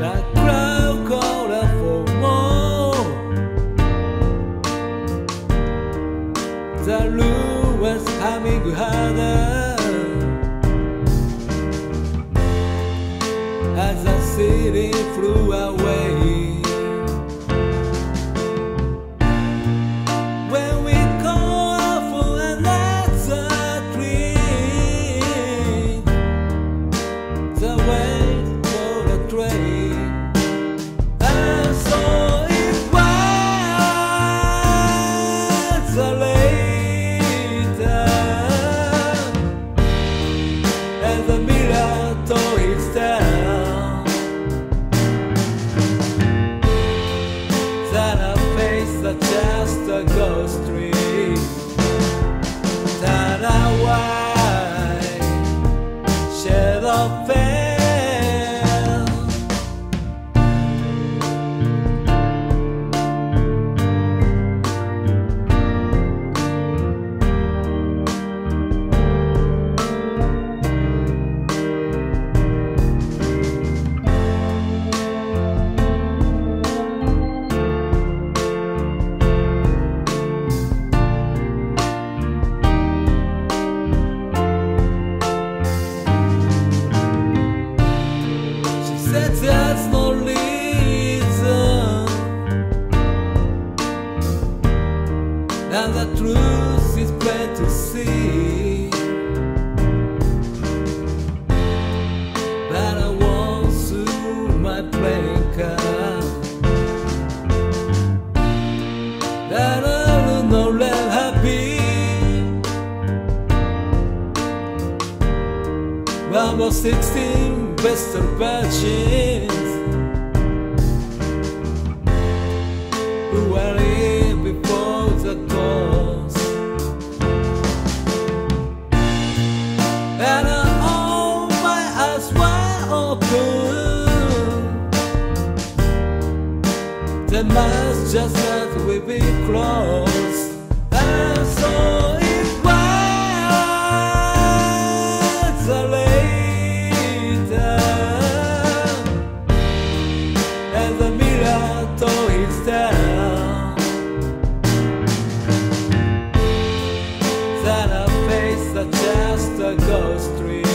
The was humming harder as the city flew away. And the truth is plain to see. But I want to my playing card That I will not let happy One more sixteen best of virgins that must just as we be close. And so it later, the mirror tore it down. A face that just a ghost dream.